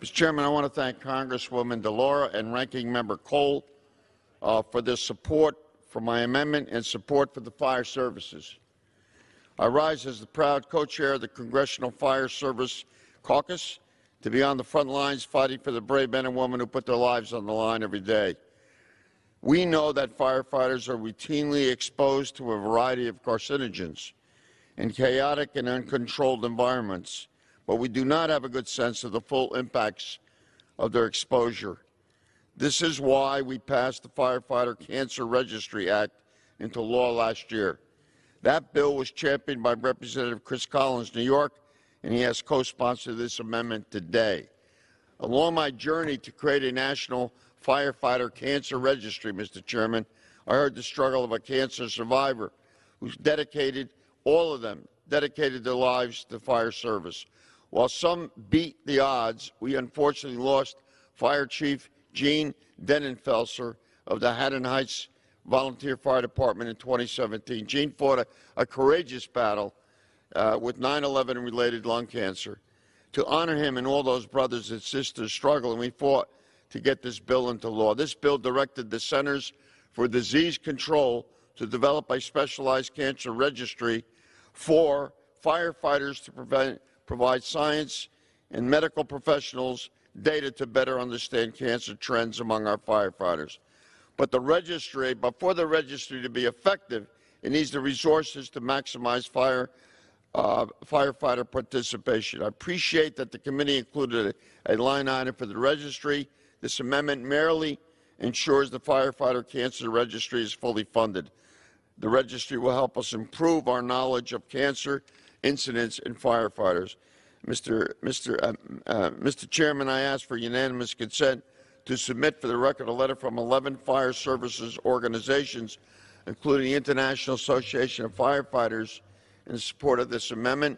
Mr. Chairman, I want to thank Congresswoman DeLauro and Ranking Member Cole uh, for their support for my amendment and support for the fire services. I rise as the proud co-chair of the Congressional Fire Service Caucus to be on the front lines fighting for the brave men and women who put their lives on the line every day. We know that firefighters are routinely exposed to a variety of carcinogens in chaotic and uncontrolled environments, but we do not have a good sense of the full impacts of their exposure. This is why we passed the Firefighter Cancer Registry Act into law last year. That bill was championed by Representative Chris Collins, New York, and he has co-sponsored this amendment today. Along my journey to create a national firefighter cancer registry, Mr. Chairman, I heard the struggle of a cancer survivor who's dedicated, all of them, dedicated their lives to fire service. While some beat the odds, we unfortunately lost Fire Chief Gene Denenfelser of the Haddon Heights Volunteer Fire Department in 2017. Gene fought a, a courageous battle uh, with 9-11 related lung cancer. To honor him and all those brothers and sisters struggling, we fought to get this bill into law. This bill directed the Centers for Disease Control to develop a specialized cancer registry for firefighters to prevent, provide science and medical professionals data to better understand cancer trends among our firefighters. But the registry, but for the registry to be effective, it needs the resources to maximize fire uh, firefighter participation. I appreciate that the committee included a, a, line item for the registry. This amendment merely ensures the firefighter cancer registry is fully funded. The registry will help us improve our knowledge of cancer incidents and firefighters. Mr. Mr. Uh, uh, Mr. Chairman, I ask for unanimous consent to submit for the record a letter from 11 fire services organizations, including the International Association of Firefighters, in support of this amendment.